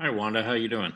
Hi, Wanda. How you doing?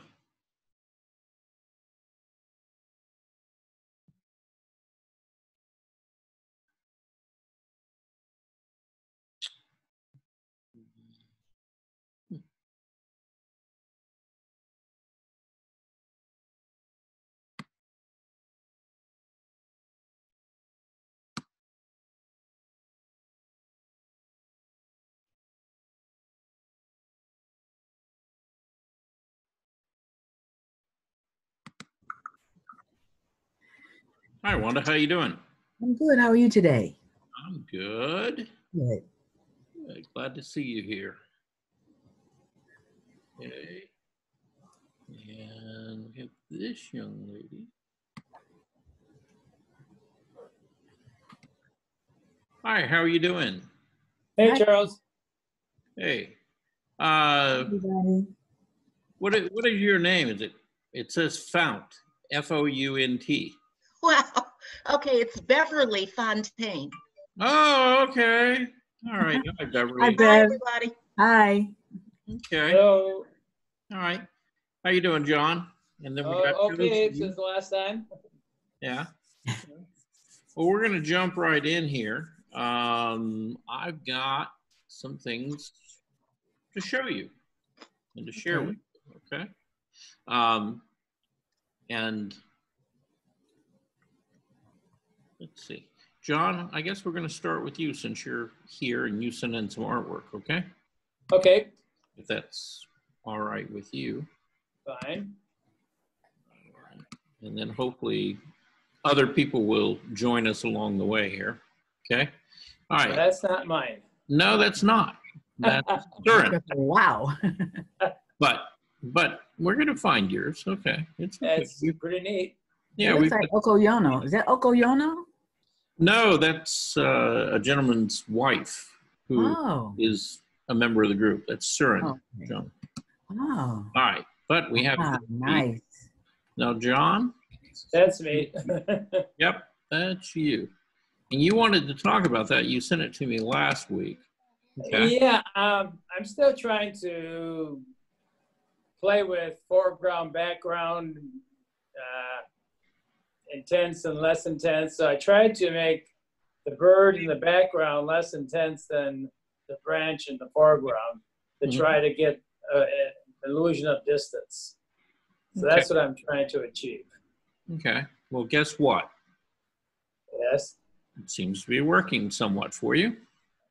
Hi, Wanda. How you doing? I'm good. How are you today? I'm good. Good. Good. Glad to see you here. Okay. And we have this young lady. Hi, how are you doing? Hey, Charles. Hey. Uh, Everybody. what is, what is your name? Is it? It says Fount. F O U N T. Wow. Okay, it's Beverly Fontaine. Oh, okay. All right. Hi, Hi, Beverly. Hi, Bev. everybody. Hi. Okay. Hello. All right. How you doing, John? And then we got Oh, Joe's okay, since the last time. Yeah. Well, we're going to jump right in here. Um, I've got some things to show you and to share Okay. with you. Okay. Um, and let's see. John, I guess we're going to start with you since you're here and you sent in some artwork. Okay. Okay, If that's all right with you. fine. And then hopefully other people will join us along the way here. Okay. All right. That's not mine. No, that's not. That's Durin. Wow. But but we're gonna find yours. Okay. It's okay. That's pretty neat. yeah. it We looks like Okoyono. Is that Okoyono? No. That's uh, a gentleman's wife who is Oh. a member of the group. That's Surin. Oh. John. Oh. All right. But we have Ah, nice. now, John. That's me. Yep, that's you. And you wanted to talk about that. You sent it to me last week. Okay. yeah, um, I'm still trying to play with foreground, background, uh, intense and less intense. So I tried to make the bird in the background less intense than the branch in the foreground to Mhm. try to get uh, an illusion of distance. So Okay. that's what I'm trying to achieve. Okay. Well, guess what? Yes. It seems to be working somewhat for you.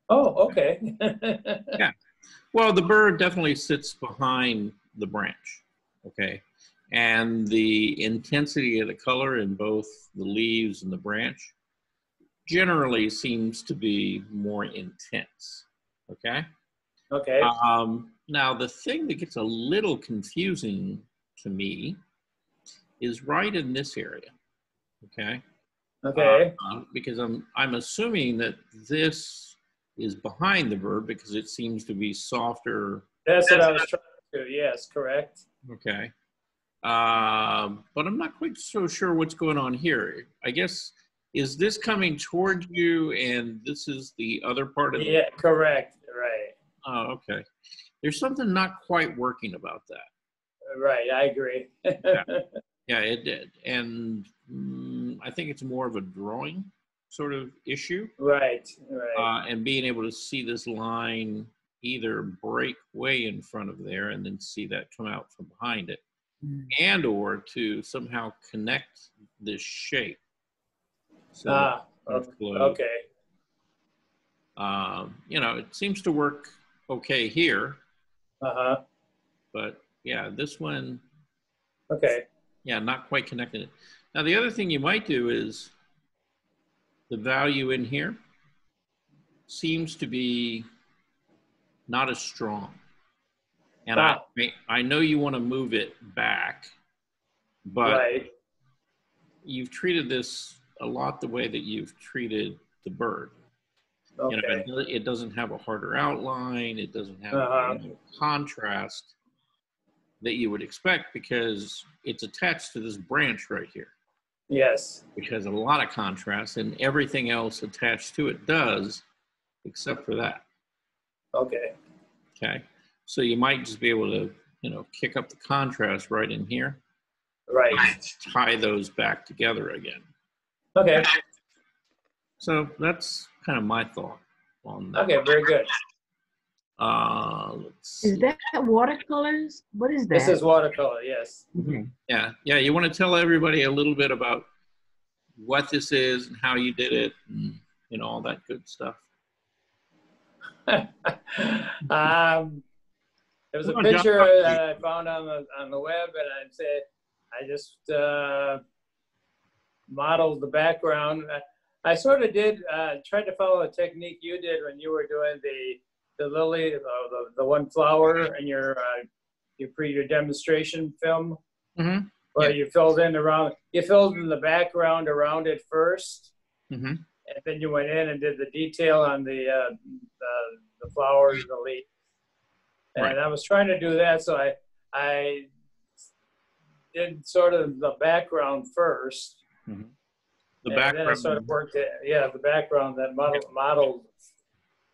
Oh, okay. Yeah. Well, the bird definitely sits behind the branch. Okay. And the intensity of the color in both the leaves and the branch generally seems to be more intense. Okay. okay. Um, now, the thing that gets a little confusing to me is right in this area. Okay. Okay. Uh, because I'm I'm assuming that this is behind the bird because it seems to be softer. That's what I was trying to do. Yes, correct. Okay. Um, but I'm not quite so sure what's going on here. I guess is this coming toward you and this is the other part of the Yeah, correct. Right. Oh, okay. There's something not quite working about that. Right. I agree. Yeah, it did. And mm, I think it's more of a drawing sort of issue. right. Right. uh, and being able to see this line either break way in front of there and then see that come out from behind it Mm. and or to somehow connect this shape so ah. it's. Okay. um, you know it seems to work okay here Uh huh. but yeah this one Okay. yeah not quite connected now the other thing you might do is the value in here seems to be not as strong and Ah. I, I know you want to move it back but right. you've treated this a lot the way that you've treated the bird Okay. you know it, doesn't have a harder outline it doesn't have Uh-huh. contrast that you would expect because it's attached to this branch right here yes. which has a lot of contrast and everything else attached to it does except for that Okay. okay so you might just be able to you know, kick up the contrast right in here, Right. tie those back together again. Okay. So that's kind of my thought on that. Okay. Very good. Uh, let's see. Is that watercolors? What is that? This is watercolor. Yes. Okay. Yeah, yeah. You want to tell everybody a little bit about what this is and how you did it, and you know all that good stuff. um, there was a Come on, John. picture that I found on the on the web, and I said I just uh, modeled the background. I, I sort of did uh, tried to follow the technique you did when you were doing the the lily, uh, the the one flower in your uh, your pre your demonstration film, Mm-hmm. where you filled in around you filled in the background around it first, Mm-hmm. and then you went in and did the detail on the uh, uh, the flowers, the leaf. And Right. I was trying to do that, so I I did sort of the background first, The and then I background. sort of worked it. Yeah, the background, that model model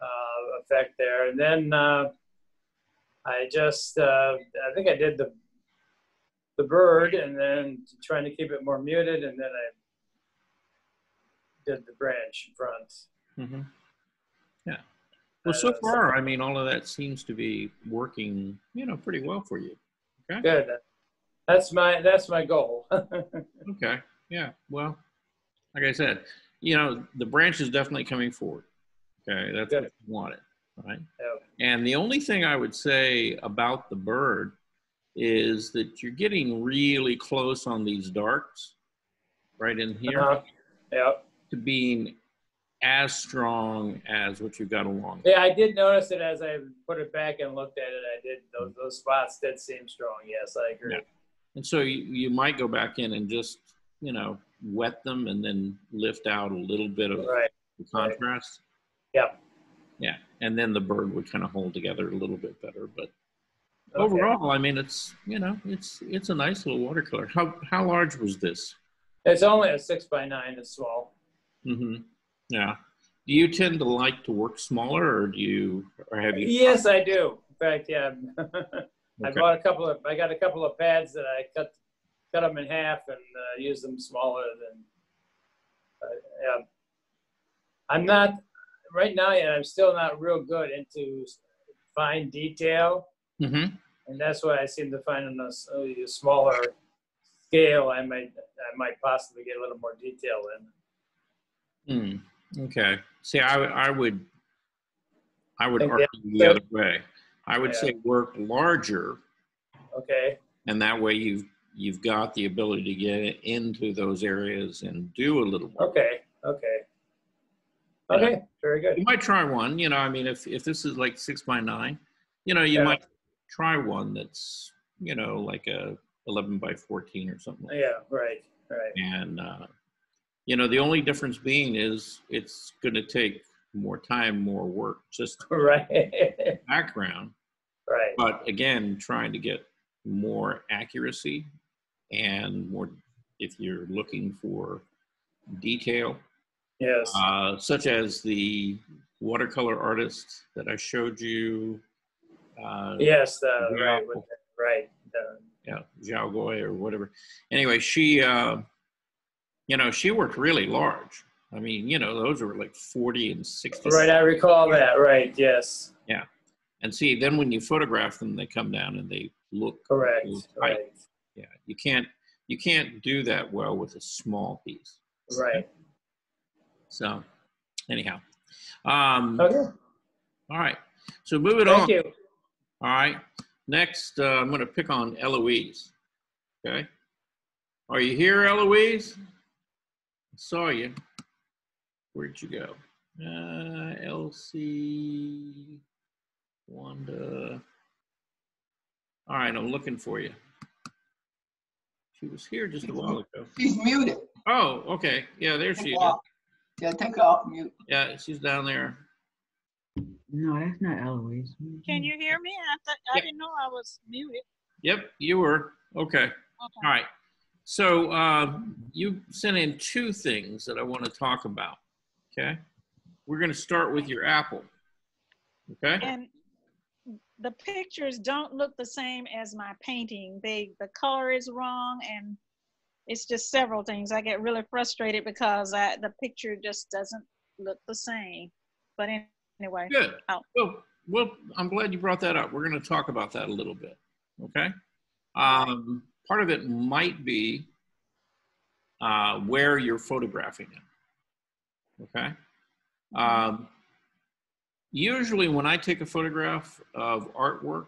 uh, effect there, and then uh, I just uh, I think I did the the bird, and then trying to keep it more muted, and then I did the branch in front. hmm Yeah. Well, so Uh, far, I mean, all of that seems to be working, you know, pretty well for you. Okay. Good. That's my that's my goal. Okay. Yeah. Well, like I said, you know, the branch is definitely coming forward. Okay. That's Good. what you wanted, right? Yeah. And the only thing I would say about the bird is that you're getting really close on these darks right in here Uh-huh. Yeah. to being as strong as what you've got along. Yeah, I did notice it as I put it back and looked at it. I did those those spots did seem strong. Yes, I agree. Yeah. And so you, you might go back in and just, you know, wet them and then lift out a little bit of Right. the contrast. Yep. Yeah. And then the bird would kind of hold together a little bit better. But Okay. overall, I mean, it's, you know, it's, it's a nice little watercolor. How, how large was this? It's only a six by nine. It's small. hmm Yeah. Do you tend to like to work smaller or do you, or have you? Yes, I do. In fact, yeah. I Okay. bought a couple of. I got a couple of pads that I cut cut them in half and uh, use them smaller than. Uh, yeah. I'm not right now yet. I'm still not real good into fine detail, Mhm. and that's why I seem to find on a smaller scale, I might I might possibly get a little more detail in. Hmm. Okay. See, I, would- I would, I would argue the- the other way. I would Yeah. say work larger Okay. and that way you've, you've got the ability to get into those areas and do a little more. Okay. Okay. Okay. Very good. You might try one, you know, I mean, if, if this is like six by nine, you know, you Yeah. might try one that's, you know, like a 11 by 14 or something. like Yeah. Right. Right. And, uh, you know, the only difference being is it's going to take more time, more work, just Right. background. right. But again, trying to get more accuracy and more, if you're looking for detail, Yes. uh, such as the watercolor artist that I showed you. Uh, yes. Yeah. right. Right. Uh, yeah, Zhao Gui or whatever. Anyway, she, uh, you know, she worked really large. I mean, you know, those were like 40 and 60. right. I recall that. Right. Yes. Yeah. And see, then when you photograph them, they come down and they look, Correct. Right. Right. yeah, you can't, you can't do that well with a small piece. Right. So anyhow, um, Okay. all right. So move it Thank on. you. All right. Next, uh, I'm going to pick on Eloise. Okay. Are you here, Eloise? I saw you. Where'd you go? Uh, Elsie, Wanda. All right, I'm looking for you. She was here just a while ago. She's muted. Oh, okay. Yeah, there she is. her off. Yeah, take her off mute. Yeah, she's down there. No, that's not Eloise. Can you hear me? I thought, I Yep. didn't know I was muted. Yep, you were. Okay. Okay. All right. So uh, you sent in two things that I want to talk about. Okay. We're going to start with your apple. Okay. And the pictures don't look the same as my painting. They, the color is wrong and it's just several things. I get really frustrated because I, the picture just doesn't look the same. But anyway, Good. Oh. Well, well, I'm glad you brought that up. We're going to talk about that a little bit. Okay. Um, part of it might be uh, where you're photographing it. Okay. Um, usually, when I take a photograph of artwork,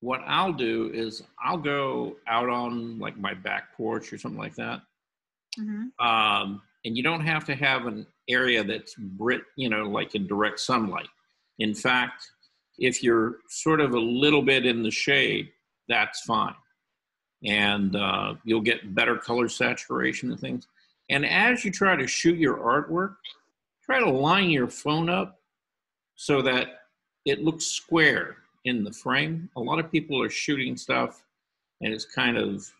what I'll do is I'll go out on like my back porch or something like that Mhm. um, and you don't have to have an area that's brit, you know, like in direct sunlight. In fact, if you're sort of a little bit in the shade, that's fine, and uh, you'll get better color saturation and things. And as you try to shoot your artwork, try to line your phone up so that it looks square in the frame. A lot of people are shooting stuff, and it's kind of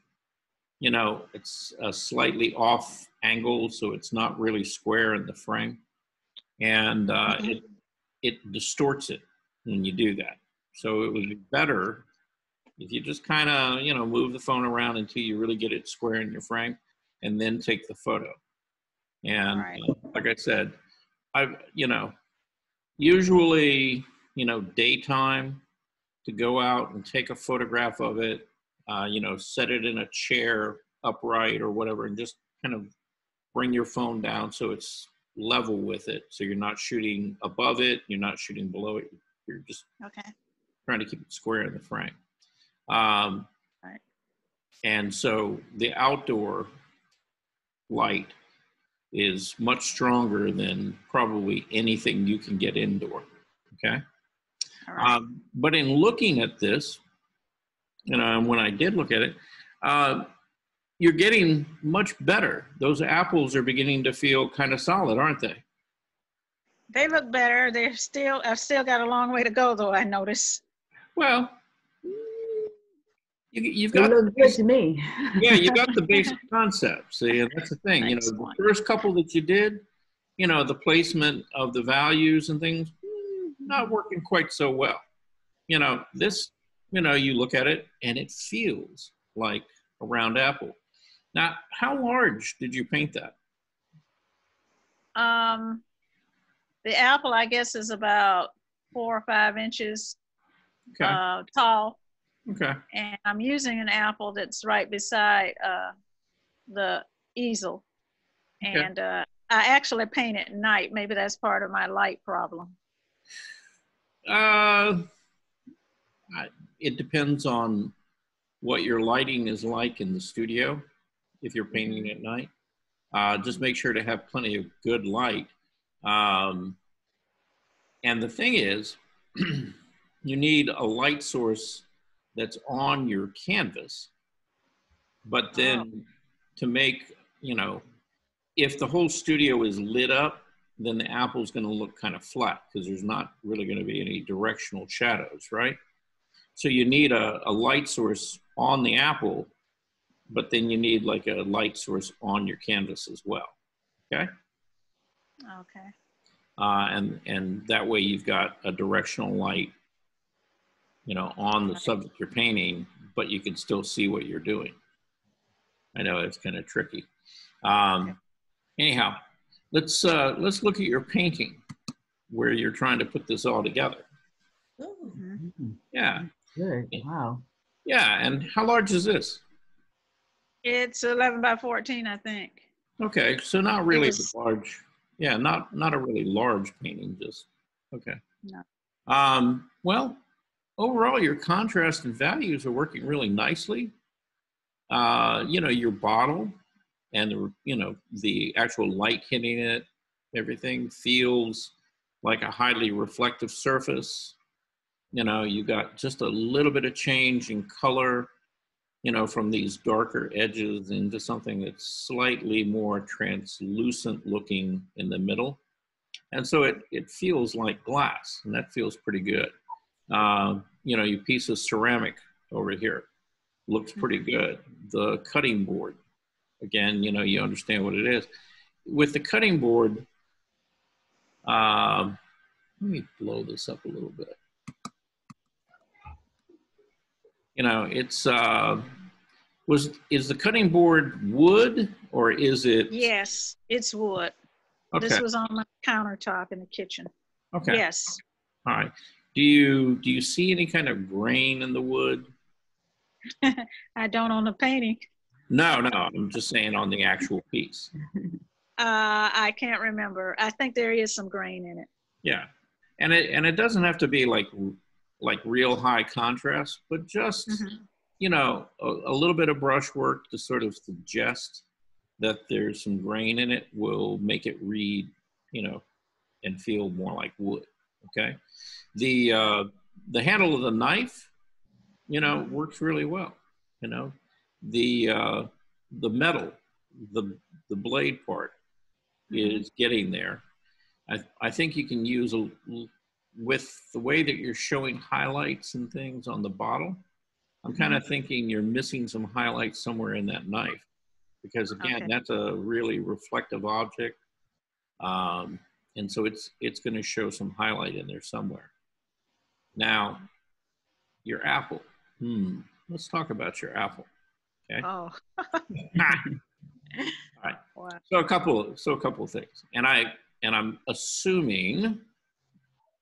you know, it's a slightly off angle, so it's not really square in the frame, and uh, Mhm. it it distorts it when you do that. So it would be better if you just kind of you know move the phone around until you really get it square in your frame, and then take the photo. And Right. uh, like I said, I've you know usually you know daytime to go out and take a photograph of it uh, you know, set it in a chair upright or whatever, and just kind of bring your phone down so it's level with it. So you're not shooting above it, you're not shooting below it. You're just Okay. trying to keep it square in the frame. Um, Right. And so the outdoor light is much stronger than probably anything you can get indoor. Okay. Right. Um, but in looking at this, you know, when I did look at it, uh, you're getting much better. Those apples are beginning to feel kind of solid, aren't they? they look better. They're still, I've still got a long way to go though, I notice. Well, you, you've They got look good to me. yeah, you got the basic concept. See, and that's the thing. You know, the first couple that you did, you know, the placement of the values and things, mm, not working quite so well. You know, this, you know, you look at it and it feels like a round apple. Now, how large did you paint that? Um, the apple, I guess, is about four or five inches Okay, uh, tall. Okay, and I'm using an apple that's right beside uh, the easel. Okay. And uh, I actually paint at night. Maybe that's part of my light problem. Uh, I, it depends on what your lighting is like in the studio. If you're painting at night, uh, just make sure to have plenty of good light. Um, and the thing is, you need a light source that's on your canvas. But then to make, you know, if the whole studio is lit up, then the apple's going to look kind of flat because there's not really going to be any directional shadows, right? So you need a, a light source on the apple, but then you need like a light source on your canvas as well. Okay. Okay. Uh, and, and that way you've got a directional light, you know, on the subject you're painting, but you can still see what you're doing. I know it's kind of tricky. Um, anyhow, let's, uh, let's look at your painting where you're trying to put this all together. Ooh, Mm, Yeah. Good, wow. Yeah. And how large is this? It's 11 by 14, I think. Okay, so not really was- large. Yeah, not not a really large painting. Just okay. No. Um, well, overall, your contrast and values are working really nicely. Uh, you know, your bottle and the you know the actual light hitting it, everything feels like a highly reflective surface. You know, you got just a little bit of change in color you know, from these darker edges into something that's slightly more translucent looking in the middle. And so it, it feels like glass, and that feels pretty good. Uh, you know, your piece of ceramic over here looks pretty good. The cutting board, again, you know, you understand what it is. With the cutting board, um, let me blow this up a little bit. You know, it's, uh, was, is the cutting board wood or is it? Yes, it's wood. Okay, This was on my countertop in the kitchen. okay, Yes. all right. Do you, do you see any kind of grain in the wood? I don't on the painting. No, no, I'm just saying on the actual piece. Uh, I can't remember. I think there is some grain in it. Yeah, and it and it doesn't have to be like like real high contrast, but just Mhm. you know a, a little bit of brushwork to sort of suggest that there's some grain in it will make it read you know and feel more like wood. Okay, the uh, the handle of the knife, you know, works really well. You know, the uh, the metal, the the blade part Mhm. is getting there. I, I think you can use a, with the way that you're showing highlights and things on the bottle. I'm kind of thinking you're missing some highlights somewhere in that knife because again, Okay. that's a really reflective object. Um, and so it's, it's going to show some highlight in there somewhere. Now, your apple. Hmm. Let's talk about your apple. Oh, right. wow. So a couple, so a couple of things, and I and I'm assuming,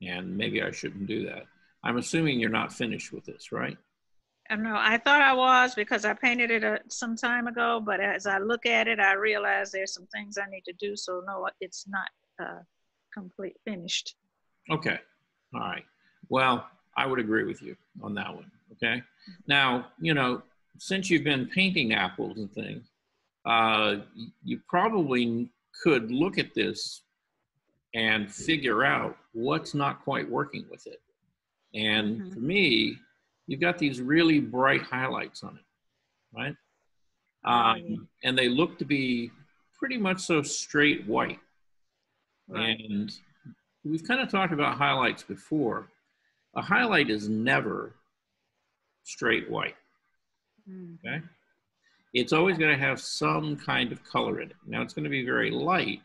and maybe I shouldn't do that. I'm assuming you're not finished with this, right? I know. I thought I was because I painted it uh, some time ago, but as I look at it, I realize there's some things I need to do. So no, it's not uh, complete finished. Okay. All right. Well, I would agree with you on that one. Okay. Now, you know, since you've been painting apples and things, uh, you probably could look at this and figure out what's not quite working with it. And Mhm. for me, you've got these really bright highlights on it, right? Oh. Um, and they look to be pretty much so straight white. Right. And we've kind of talked about highlights before. A highlight is never straight white, Mhm. okay? It's always going to have some kind of color in it. Now, it's going to be very light,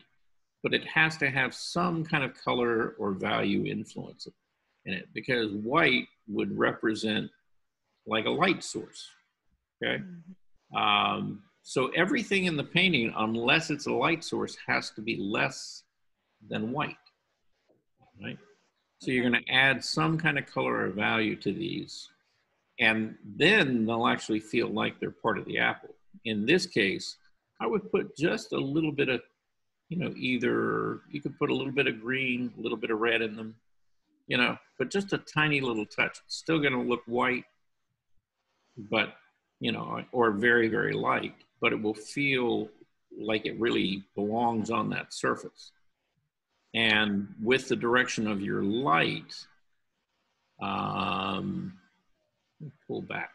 but it has to have some kind of color or value influence in it because white would represent like a light source, okay? Mhm. Um, so everything in the painting, unless it's a light source, has to be less than white, right? So you're going to add some kind of color or value to these, and then they'll actually feel like they're part of the apple. In this case, I would put just a little bit of, you know, either you could put a little bit of green, a little bit of red in them, you know, but just a tiny little touch. It's still going to look white, but you know, or very, very light, but it will feel like it really belongs on that surface. And with the direction of your light, um, pull back.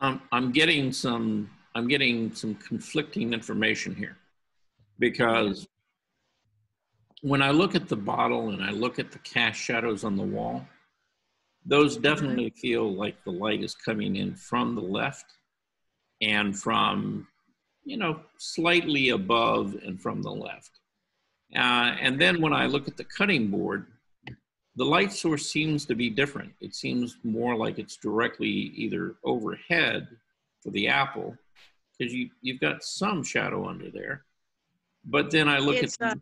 I'm, I'm getting some, I'm getting some conflicting information here because when I look at the bottle and I look at the cast shadows on the wall, those definitely feel like the light is coming in from the left and from, you know, slightly above and from the left. Uh, and then when I look at the cutting board, the light source seems to be different. It seems more like it's directly either overhead for the apple, because you, you've got some shadow under there. But then I look It's, at, uh,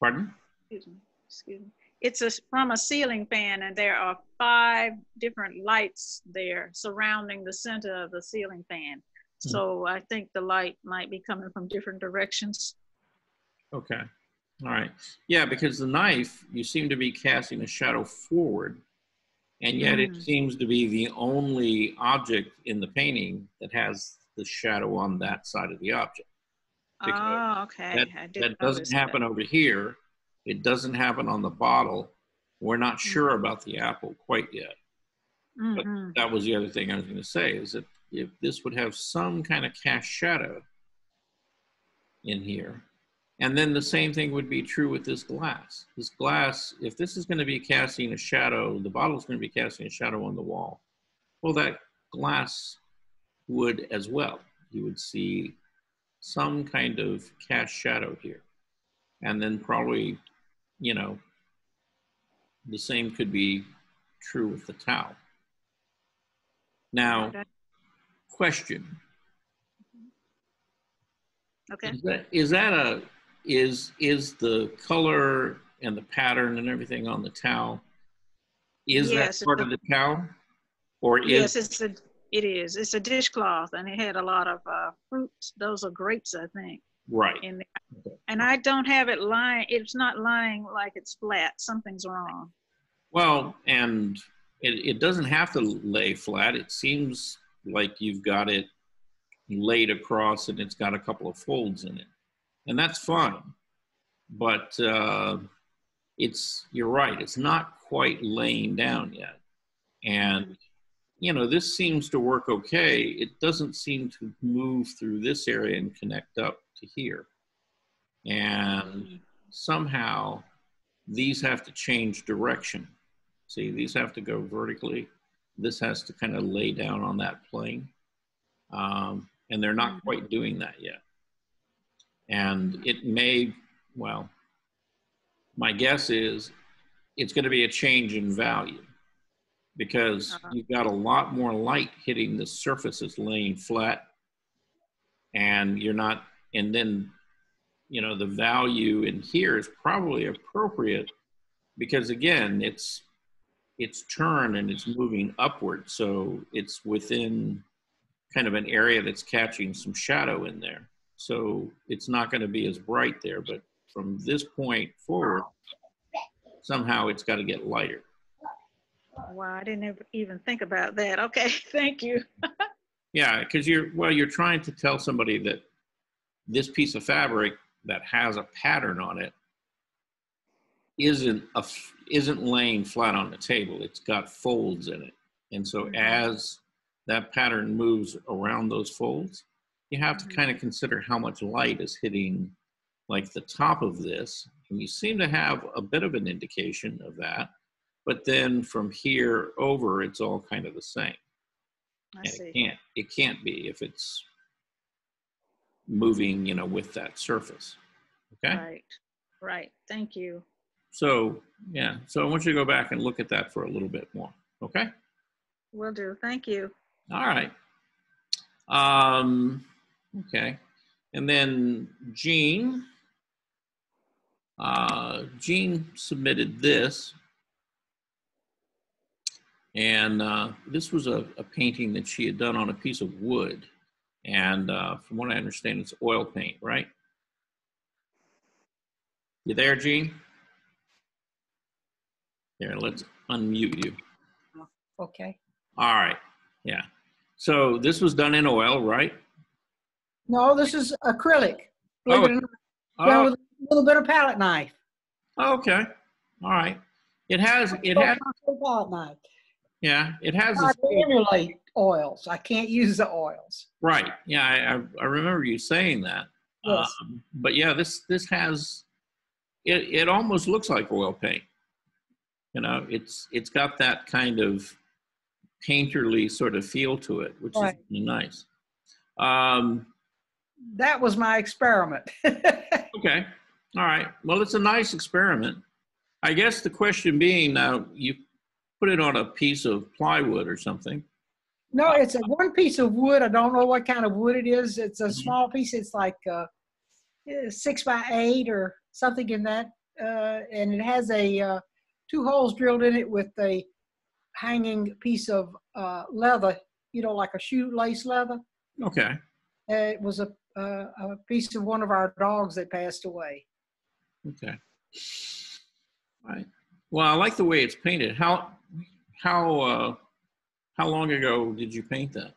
pardon? Excuse me. Excuse me. It's a, from a ceiling fan, and there are five different lights there surrounding the center of the ceiling fan. Hmm. So I think the light might be coming from different directions. Okay. All right. Yeah, because the knife, you seem to be casting a shadow forward, and yet it Mm. seems to be the only object in the painting that has the shadow on that side of the object. Because Oh, okay. That, that doesn't happen over here. It doesn't happen on the bottle. We're not sure about the apple quite yet. but- Mhm. That was the other thing I was going to say is that if this would have some kind of cast shadow in here, and then the same thing would be true with this glass. This glass, if this is going to be casting a shadow, the bottle is going to be casting a shadow on the wall. Well, that glass would as well. You would see some kind of cast shadow here. And then probably, you know, the same could be true with the towel. Now, question, Okay. is that, is that a, is, is the color and the pattern and everything on the towel, is that Yes, part of the towel? Or is Yes, it's a, it is. It's a dishcloth and it had a lot of uh, fruits. Those are grapes, I think. right. Okay. And I don't have it lying, it's not lying like it's flat. Something's wrong. well, and it, it doesn't have to lay flat. It seems like you've got it laid across and it's got a couple of folds in it. And that's fine. But uh, it's, you're right, it's not quite laying down yet. And, you know, this seems to work okay. It doesn't seem to move through this area and connect up to here. And somehow these have to change direction. See, these have to go vertically. This has to kind of lay down on that plane. Um, and they're not quite doing that yet. And it may, well, my guess is it's going to be a change in value because Uh-huh. you've got a lot more light hitting the surfaces laying flat and you're not, and then, you know, the value in here is probably appropriate because again, it's, it's turned and it's moving upward. So it's within kind of an area that's catching some shadow in there. So it's not going to be as bright there, but from this point forward, somehow it's got to get lighter. Wow, I didn't ever even think about that. Okay, thank you. Yeah, because you're, well, you're trying to tell somebody that this piece of fabric that has a pattern on it isn't a isn't laying flat on the table. It's got folds in it. And so Mhm. as that pattern moves around those folds, you have to Mhm. kind of consider how much light is hitting like the top of this. And you seem to have a bit of an indication of that. But then from here over, it's all kind of the same. I And it can't, it can't be if it's moving, you know, with that surface. Okay? Right, right. Thank you. So, yeah, so I want you to go back and look at that for a little bit more. Okay? Will do. Thank you. All right. Um, okay. And then Jean, uh, Jean submitted this. And uh, this was a, a painting that she had done on a piece of wood. And uh, from what I understand, it's oil paint, right? You there, Jean? Here, let's unmute you. Okay. All right. Yeah. So this was done in oil, right? No, this is acrylic. Believe Oh, it or not, done Oh, with a little bit of palette knife. okay. All right. It has, it has, palette knife. yeah, it has, I emulate oils. I can't use the oils. right. Yeah, I, I, I remember you saying that. Yes. Um, But yeah, this, this has, it, it almost looks like oil paint. You know, it's, it's got that kind of painterly sort of feel to it, which is really nice. Um, That was my experiment. Okay. All right. Well, it's a nice experiment. I guess the question being now, you put it on a piece of plywood or something. no, it's a one piece of wood. I don't know what kind of wood it is. It's a Mhm. small piece. It's like uh, six by eight or something in that. Uh, and it has a uh, two holes drilled in it with a hanging piece of uh, leather, you know, like a shoelace leather. Okay. Uh, it was a, uh, a piece of one of our dogs that passed away. Okay. All right. Well, I like the way it's painted. How, how, uh, how long ago did you paint that?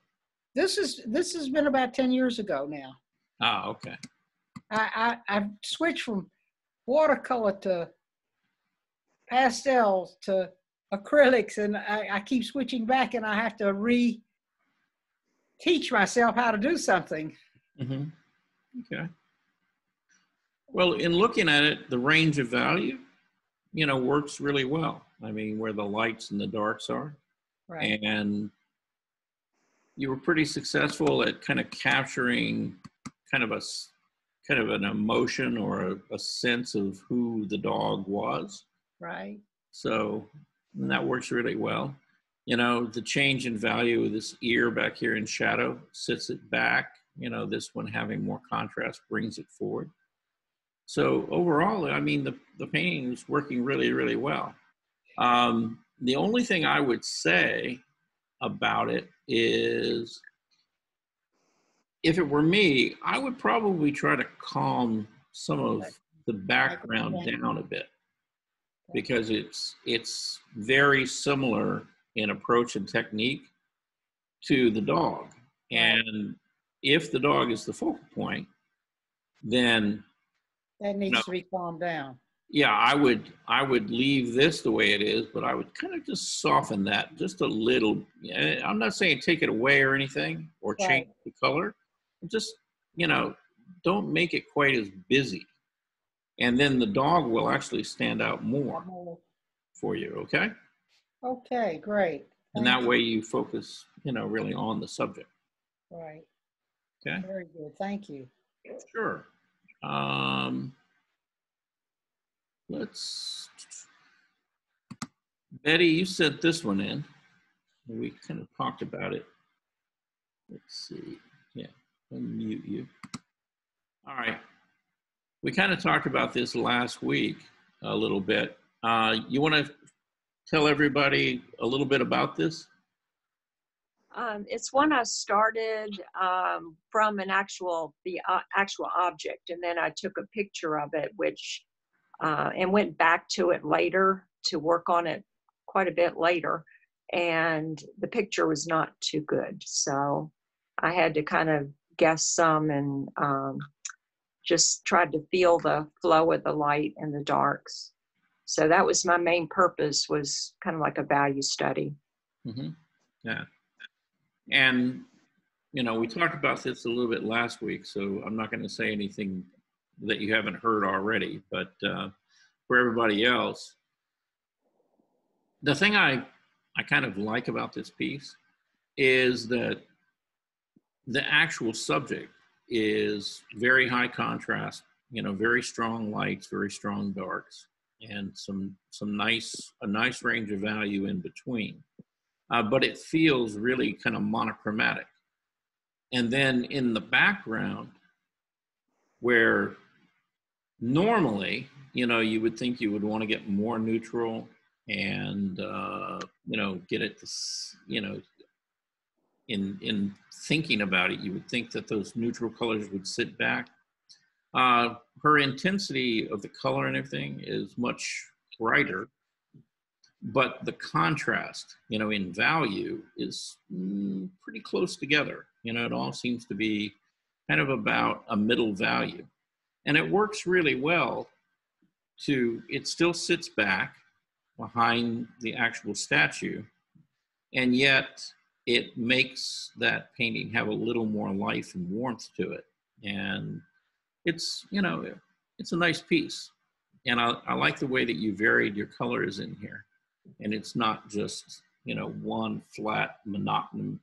This is this has been about ten years ago now. Ah, okay. I, I I've switched from watercolor to pastels to acrylics, and I, I keep switching back, and I have to re teach myself how to do something. hmm Okay. Well, in looking at it, the range of value, you know, works really well. I mean, where the lights and the darks are. Right. and you were pretty successful at kind of capturing kind of a kind of an emotion or a, a sense of who the dog was Right. So that works really well. You know, the change in value of this ear back here in shadow sits it back. You know, this one having more contrast brings it forward. So overall, I mean, the, the painting is working really, really well. Um, the only thing I would say about it is if it were me, I would probably try to calm some of the background down a bit because it's it's very similar in approach and technique to the dog. And if the dog is the focal point, then That needs No. to be calmed down. yeah, I would I would leave this the way it is, but I would kind of just soften that just a little. Eh, I'm not saying take it away or anything or change the color. Just you know, don't make it quite as busy, and then the dog will actually stand out more for you. Okay, Okay, great. and that way you focus, you know, really on the subject. Right. Okay. Very good. Thank you. Sure. Um, let's. Betty, you sent this one in. We kind of talked about it. Let's see. Yeah, unmute you. All right. We kind of talked about this last week a little bit. Uh, you want to tell everybody a little bit about this? Um, it's one I started um, from an actual the uh, actual object, and then I took a picture of it, which uh, and went back to it later to work on it quite a bit later, and the picture was not too good, so I had to kind of guess some and um, just tried to feel the flow of the light and the darks. So that was my main purpose was kind of like a value study. hmm Yeah. And, you know, we talked about this a little bit last week, so I'm not going to say anything that you haven't heard already. But uh, for everybody else, the thing I, I kind of like about this piece is that the actual subject is very high contrast, you know, very strong lights, very strong darks, and some some nice a nice range of value in between uh, but it feels really kind of monochromatic. And then in the background, where normally, you know, you would think you would want to get more neutral and, uh, you know, get it, this, you know, in, in thinking about it, you would think that those neutral colors would sit back. Uh, her intensity of the color and everything is much brighter but the contrast, you know, in value is mm, pretty close together. You know, it all seems to be kind of about a middle value. And it works really well to, it still sits back behind the actual statue, and yet it makes that painting have a little more life and warmth to it. And it's, you know, it's a nice piece. And I, I like the way that you varied your colors in here and it's not just you know one flat monotonous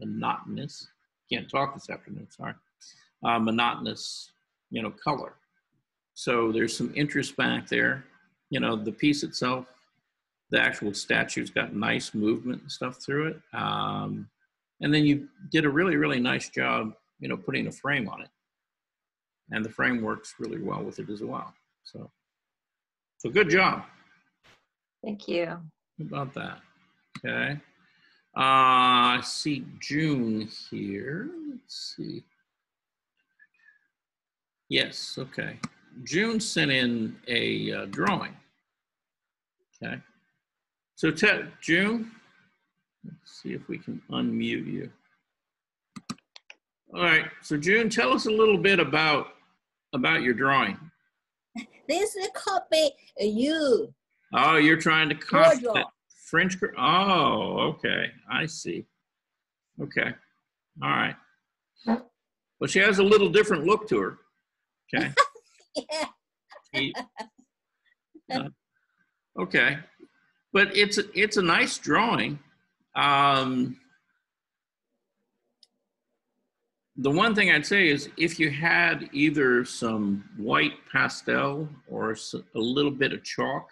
monotonous can't talk this afternoon sorry uh, monotonous you know color so there's some interest back there you know the piece itself the actual statue's got nice movement and stuff through it um, and then you did a really really nice job you know putting a frame on it and the frame works really well with it as well so so good job Thank you. How about that? Okay. Uh, I see June here. Let's see. Yes, okay. June sent in a uh, drawing. Okay. So, June, let's see if we can unmute you. All right. So, June, tell us a little bit about about your drawing. This is a copy of you. Oh, you're trying to copy that French. Oh, okay. I see. Okay. All right. Well, she has a little different look to her. Okay. Yeah. She- uh, okay. But it's a, it's a nice drawing. Um, the one thing I'd say is if you had either some white pastel or a little bit of chalk,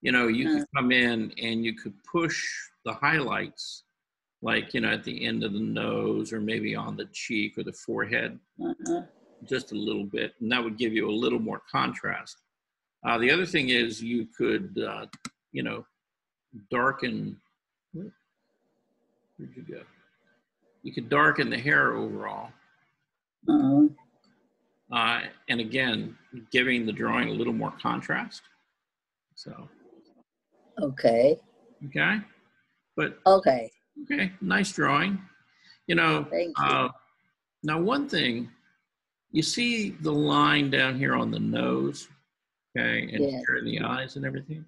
you know, you could come in and you could push the highlights, like, you know, at the end of the nose or maybe on the cheek or the forehead, Uh-huh. just a little bit, and that would give you a little more contrast. Uh, the other thing is you could, uh, you know, darken. Where'd you go? You could darken the hair overall. Uh-huh. Uh, and again, giving the drawing a little more contrast. So, Okay. okay. But, Okay. okay, nice drawing. You know, Thank you. uh, now one thing, you see the line down here on the nose, okay, and Yes. here in the eyes and everything.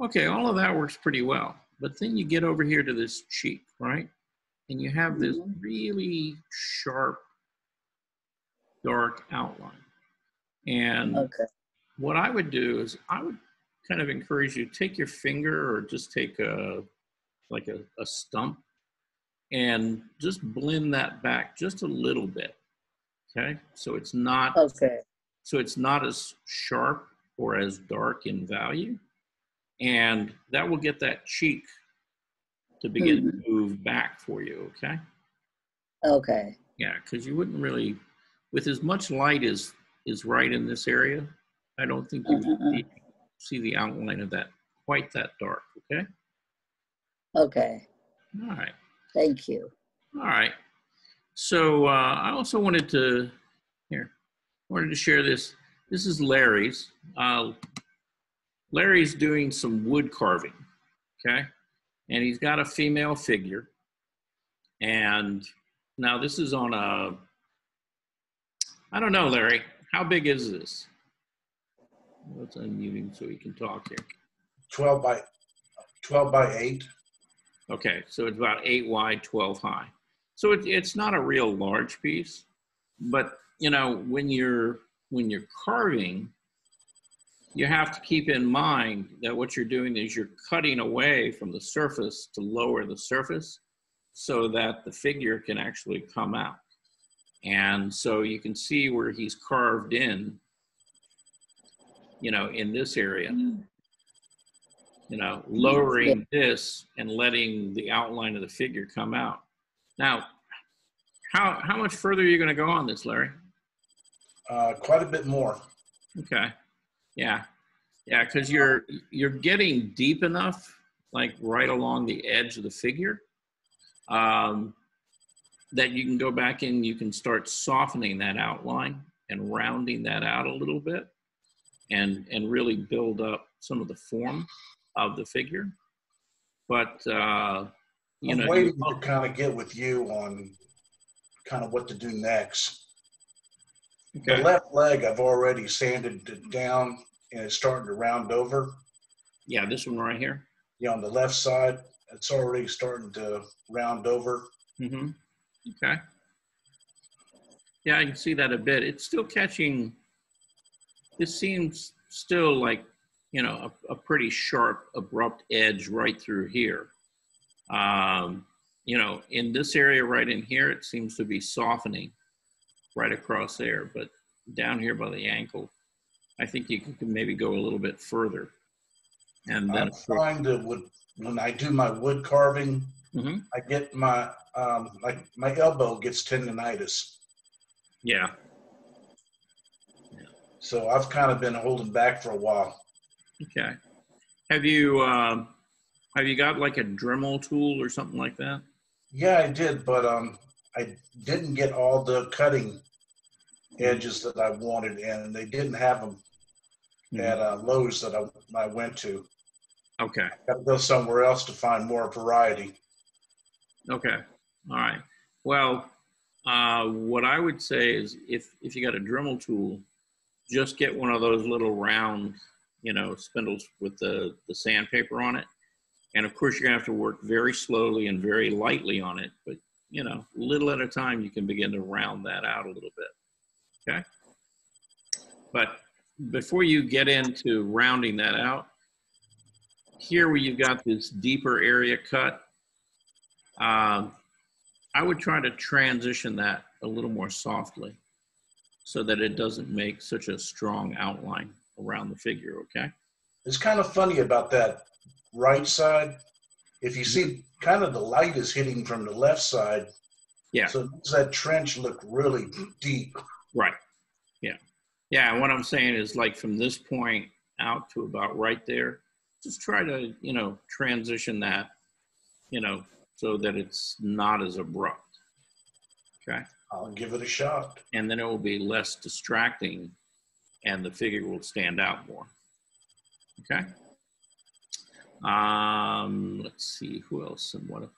Okay, all of that works pretty well. But then you get over here to this cheek, right? And you have this Mhm. really sharp, dark outline. And Okay. what I would do is I would kind of encourage you take your finger or just take a like a, a stump and just blend that back just a little bit. Okay, so it's not Okay. so it's not as sharp or as dark in value, and that will get that cheek to begin to move back for you. Okay. Okay. Yeah, because you wouldn't really, with as much light as is right in this area, I don't think you Uh-huh. see, see the outline of that quite that dark. Okay. Okay. All right. Thank you. All right. So uh, I also wanted to here wanted to share this. This is Larry's. Uh, Larry's doing some wood carving. Okay, and he's got a female figure. And now this is on a. I don't know, Larry. How big is this? Let's unmuting so he can talk here. 12 by 12 by 8 Okay, so it's about eight wide, 12 high. So it, it's not a real large piece, but you know, when you're when you're carving, you have to keep in mind that what you're doing is you're cutting away from the surface to lower the surface so that the figure can actually come out. And so you can see where he's carved in, you know, in this area you know, lowering this and letting the outline of the figure come out. Now, how how much further are you going to go on this, Larry? uh, quite a bit more Okay, yeah, yeah, because you're you're getting deep enough, like right along the edge of the figure, um, that you can go back and you can start softening that outline and rounding that out a little bit, and and really build up some of the form of the figure. But uh, you i'm know, waiting to kind of get with you on kind of what to do next. The left leg i've already sanded it down and it's starting to round over yeah, this one right here. yeah on the left side it's already starting to round over Mm-hmm. Okay. Yeah, I can see that a bit. It's still catching. This seems still like, you know, a, a pretty sharp, abrupt edge right through here. Um, you know, in this area right in here, it seems to be softening right across there. But down here by the ankle, I think you could maybe go a little bit further. And then, i'm trying to would when i do my wood carving Mhm. i get my um like my elbow gets tendonitis yeah, so i've kind of been holding back for a while Okay. Have you um, have you got like a Dremel tool or something like that? Yeah, I did, but um, I didn't get all the cutting edges that I wanted, and they didn't have them at uh, Lowe's that I, I went to. Okay. Got to go somewhere else to find more variety. Okay. All right. Well, uh, what I would say is if if you got a Dremel tool, just get one of those little round, you know, spindles with the the sandpaper on it. And of course, you're gonna have to work very slowly and very lightly on it, but you know, little at a time, you can begin to round that out a little bit. Okay. But before you get into rounding that out, here where you've got this deeper area cut, um, I would try to transition that a little more softly so that it doesn't make such a strong outline around the figure, okay? It's kind of funny about that right side. If you see, kind of the light is hitting from the left side. Yeah. So that trench look really deep. Right. Yeah. Yeah. And what I'm saying is like from this point out to about right there, just try to, you know, transition that, you know, so that it's not as abrupt. Okay. I'll give it a shot. And then it will be less distracting and the figure will stand out more. Okay. Um, let's see who else and what.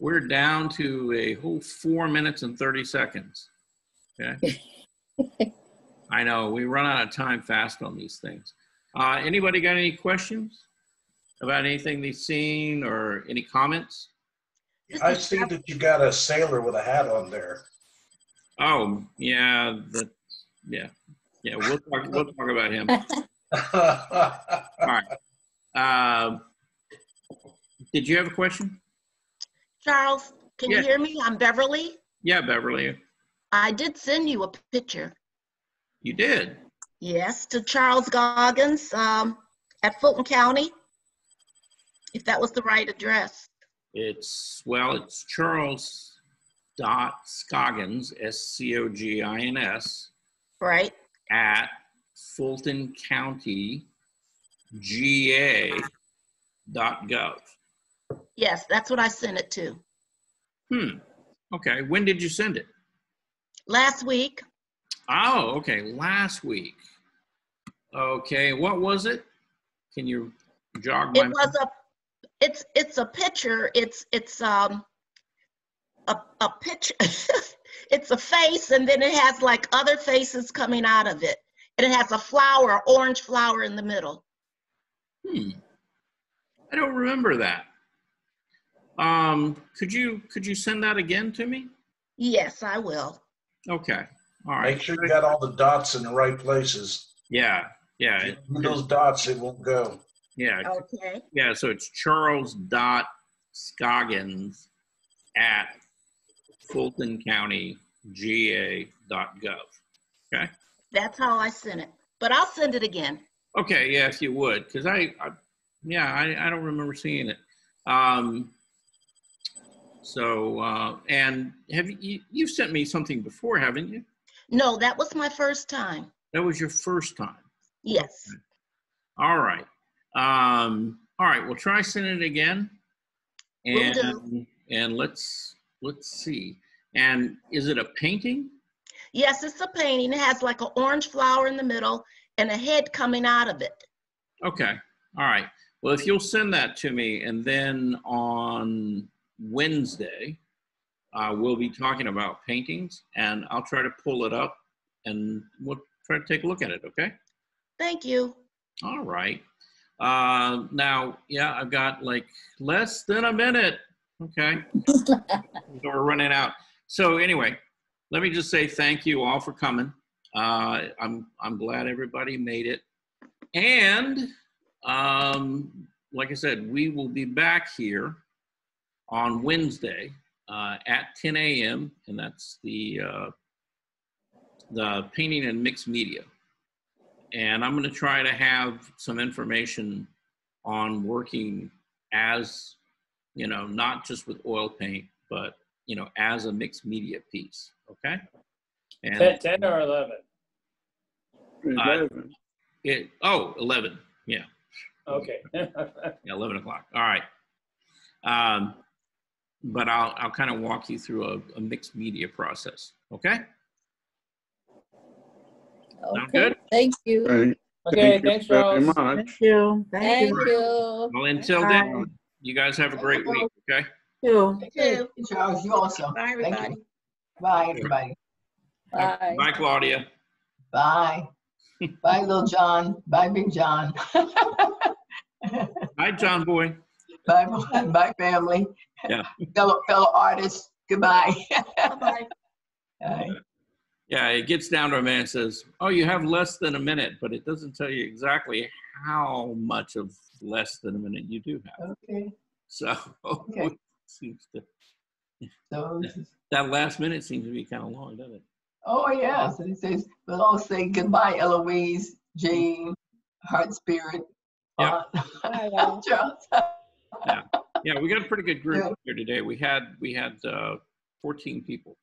We're down to a whole four minutes and 30 seconds. Okay. I know we run out of time fast on these things. Uh, anybody got any questions about anything they've seen or any comments? I see that you got a sailor with a hat on there. Oh, yeah, that, yeah, yeah. We'll talk. We'll talk about him. All right. Um, did you have a question? Charles, can you hear me? I'm Beverly. Yeah, Beverly, I did send you a picture. You did. Yes, to Charles Scoggins um, at Fulton County. If that was the right address. It's well, it's Charles dot Scoggins S C O G I N S Right. at Fulton County GA dot gov. Yes, that's what I sent it to. Hmm. Okay. When did you send it? Last week, Oh, okay. Last week. Okay. What was it? Can you jog my? it was a, it's, it's a picture, it's, it's, um, a, a picture, it's a face and then it has like other faces coming out of it. And it has a flower, orange flower in the middle. Hmm. I don't remember that. Um, could you could you send that again to me? Yes, I will. Okay. All right. Make sure you got all the dots in the right places. Yeah. Yeah. If you those dots, it won't go. Yeah. Okay. Yeah. So it's Charles dot Scoggins at Fulton County GA dot gov. That's how I sent it. But I'll send it again. Okay. Yeah, if you would, because I, I, yeah, I, I don't remember seeing it. Um, so uh, and have you you've sent me something before, haven't you? No, that was my first time. That was your first time. Yes. All right. Um, all right. We'll try sending it again. And do. and let's let's see. And is it a painting? Yes, it's a painting. It has like an orange flower in the middle and a head coming out of it. Okay. All right. Well, if you'll send that to me, and then on Wednesday, uh, we'll be talking about paintings, and I'll try to pull it up, and we'll try to take a look at it. Okay. Thank you. All right. Uh, now, yeah, I've got like less than a minute. Okay. So we're running out. So anyway, let me just say thank you all for coming. Uh, I'm I'm glad everybody made it, and um, like I said, we will be back here on Wednesday uh, at 10 a.m. and that's the uh, the painting and mixed media. And I'm going to try to have some information on working as you know, not just with oil paint, but you know, as a mixed media piece. Okay. And 10, 10 or 11? Uh, it, oh, 11. Yeah. Okay. Yeah, 11 o'clock. All right. Um, but I'll, I'll kind of walk you through a, a mixed media process. Okay. Sound Okay, good? Thank you. okay, Thank you thanks, very Charles. much. Thank you. Thank Thank you. you. Well, until then, you guys have a great week. Okay. You. You. Charles, you also. Bye, Thank you. everybody. Bye, everybody. Bye. Bye, Claudia. Bye. Bye, little John. Bye, Big John. Bye, John Boy. Bye, bye, family. Yeah. Fellow, fellow artists, goodbye. Bye-bye. Bye. Yeah, it gets down to a man and says, "Oh, you have less than a minute," but it doesn't tell you exactly how much of less than a minute you do have. Okay, So Okay. seems to, so, that last minute seems to be kind of long, doesn't it? oh, yes, and it says, we'll all say goodbye, Eloise, Jean, Heart Spirit, Yeah. Uh, bye, y'all. Yeah, we got a pretty good group here today. We had, we had uh, 14 people.